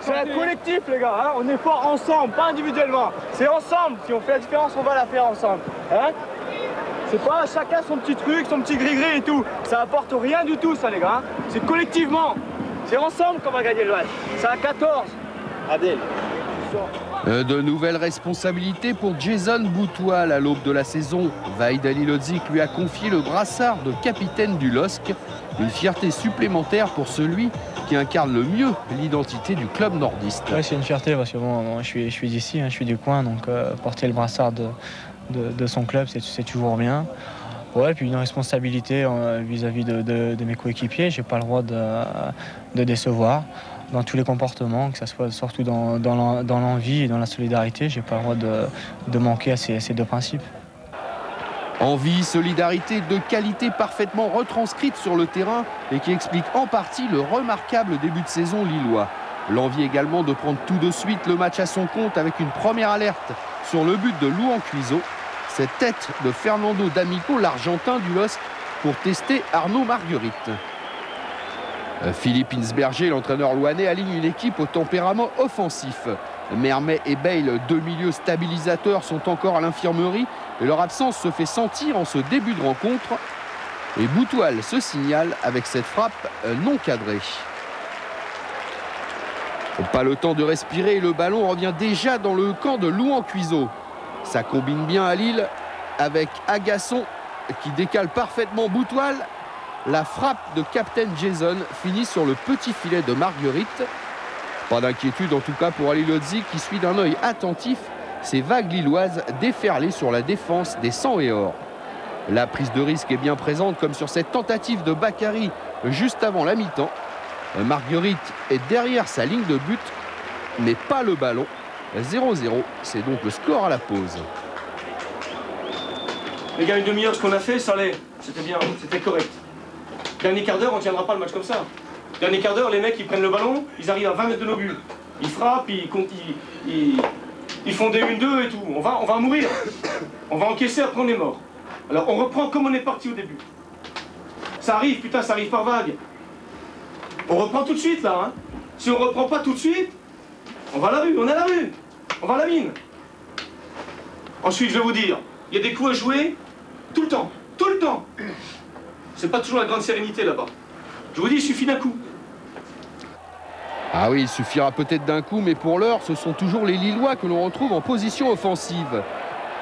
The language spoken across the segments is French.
C'est un collectif, les gars. Hein. on est fort ensemble, pas individuellement. C'est ensemble. Si on fait la différence, on va la faire ensemble. Hein c'est pas chacun son petit truc, son petit gris-gris et tout. Ça apporte rien du tout, ça, les gars. Hein. c'est collectivement. C'est ensemble qu'on va gagner le match. C'est à 14. Adèle. Euh, de nouvelles responsabilités pour Jason Boutoil à l'aube de la saison. Vaid Lodzik lui a confié le brassard de capitaine du LOSC. Une fierté supplémentaire pour celui qui incarne le mieux l'identité du club nordiste. c'est une fierté parce que bon, je suis, je suis d'ici, hein, je suis du coin, donc euh, porter le brassard de, de, son club, c'est toujours bien. Ouais, puis une responsabilité euh, vis-à-vis de, mes coéquipiers, j'ai pas le droit de décevoir dans tous les comportements, que ce soit surtout dans, dans l'envie et dans la solidarité. J'ai pas le droit de, manquer à ces, deux principes. Envie, solidarité, de qualité parfaitement retranscrite sur le terrain et qui explique en partie le remarquable début de saison lillois. L'envie également de prendre tout de suite le match à son compte avec une première alerte sur le but de Louan Cuiseau. Cette tête de Fernando D'Amico, l'Argentin du LOSC, pour tester Arnaud Marguerite. Euh, Philippe Insberger, l'entraîneur louanais, aligne une équipe au tempérament offensif. Mermet et Bale, deux milieux stabilisateurs, sont encore à l'infirmerie et leur absence se fait sentir en ce début de rencontre. Et Boutoil se signale avec cette frappe euh, non cadrée. Pas le temps de respirer, le ballon revient déjà dans le camp de Louan Cuiseau. Ça combine bien à Lille avec Agasson qui décale parfaitement Boutoil la frappe de Captain Jason finit sur le petit filet de Marguerite. Pas d'inquiétude en tout cas pour Ali Lodzi qui suit d'un œil attentif ces vagues lilloises déferlées sur la défense des 100 et or. La prise de risque est bien présente comme sur cette tentative de Bakary juste avant la mi-temps. Marguerite est derrière sa ligne de but, mais pas le ballon. 0-0, c'est donc le score à la pause. Les gars, une demi-heure, ce qu'on a fait, ça allait. C'était bien, c'était correct. Dernier quart d'heure, on tiendra pas le match comme ça. Dernier quart d'heure, les mecs, ils prennent le ballon, ils arrivent à 20 mètres de nos buts. Ils frappent, ils, ils, font des 1-2 et tout. On va, on mourir. On va encaisser, après on est mort. Alors on reprend comme on est parti au début. Ça arrive, putain, ça arrive par vague. On reprend tout de suite, là. Hein. Si on reprend pas tout de suite, on va à la rue, on est à la rue. On va à la mine. Ensuite, je vais vous dire, il y a des coups à jouer tout le temps. Tout le temps. C'est pas toujours la grande sérénité là-bas. Je vous dis, il suffit d'un coup. Ah oui, il suffira peut-être d'un coup, mais pour l'heure, ce sont toujours les Lillois que l'on retrouve en position offensive.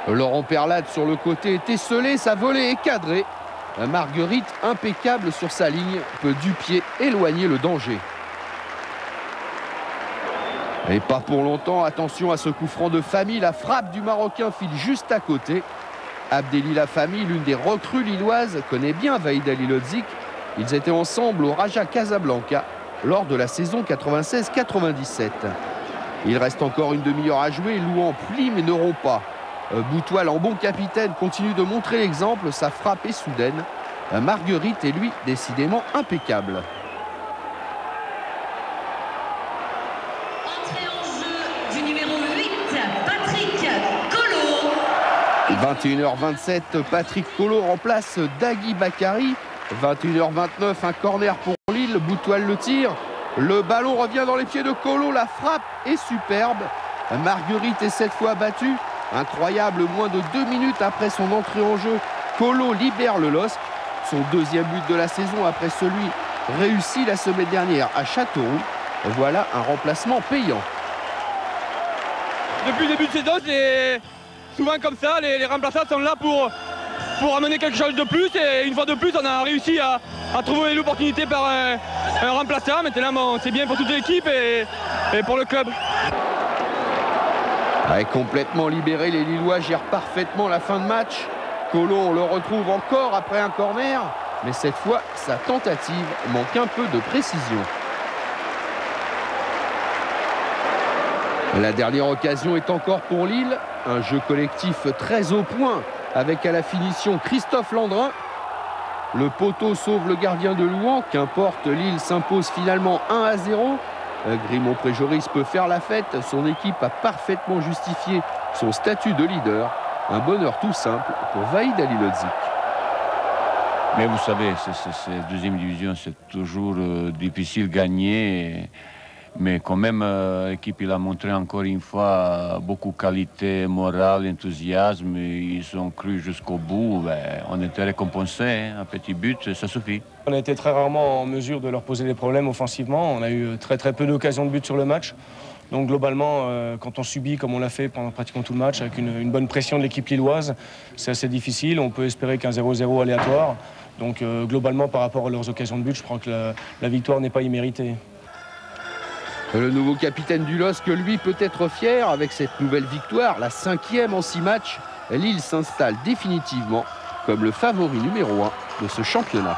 Laurent Perlade sur le côté est esselé, sa volée est cadrée. Marguerite, impeccable sur sa ligne, peut du pied éloigner le danger. Et pas pour longtemps, attention à ce coup franc de famille, la frappe du Marocain file juste à côté. Abdeli La Famille, l'une des recrues lilloises, connaît bien Vaïd Lodzik. Ils étaient ensemble au Raja Casablanca lors de la saison 96-97. Il reste encore une demi-heure à jouer. Louan plie mais ne rompt pas. Euh, Boutoil en bon capitaine continue de montrer l'exemple. Sa frappe est soudaine. Euh, Marguerite est lui décidément impeccable. 21h27, Patrick Colo remplace Dagui Bakary. 21h29, un corner pour Lille, Boutoil le tire. Le ballon revient dans les pieds de Colo, la frappe est superbe. Marguerite est cette fois battue. Incroyable, moins de deux minutes après son entrée en jeu, Colo libère le LOSC. Son deuxième but de la saison après celui réussi la semaine dernière à Châteauroux. Voilà un remplacement payant. Depuis le début de saison, c'est souvent comme ça, les, remplaçants sont là pour, pour amener quelque chose de plus. Et une fois de plus, on a réussi à, trouver l'opportunité par un, remplaçant. Maintenant, c'est bien pour toute l'équipe et, pour le club. complètement libéré, les Lillois gèrent parfaitement la fin de match. Colo, on le retrouve encore après un corner. Mais cette fois, sa tentative manque un peu de précision. La dernière occasion est encore pour Lille. Un jeu collectif très au point avec à la finition Christophe Landrin. Le poteau sauve le gardien de Louan. Qu'importe, Lille s'impose finalement 1 à 0. Euh, Grimont Préjoris peut faire la fête. Son équipe a parfaitement justifié son statut de leader. Un bonheur tout simple pour Vaïd Alilodzik. Mais vous savez, cette deuxième division, c'est toujours euh, difficile de gagner. Mais quand même, euh, l'équipe a montré encore une fois beaucoup de qualité morale, enthousiasme. Ils ont cru jusqu'au bout. Ben, on était récompensé. Hein. Un petit but, ça suffit. On a été très rarement en mesure de leur poser des problèmes offensivement. On a eu très très peu d'occasions de but sur le match. Donc globalement, euh, quand on subit comme on l'a fait pendant pratiquement tout le match, avec une, bonne pression de l'équipe lilloise, c'est assez difficile. On peut espérer qu'un 0-0 aléatoire. Donc euh, globalement, par rapport à leurs occasions de but, je crois que la victoire n'est pas imméritée. Le nouveau capitaine du LOSC, lui, peut être fier avec cette nouvelle victoire, la cinquième en six matchs. Lille s'installe définitivement comme le favori numéro un de ce championnat.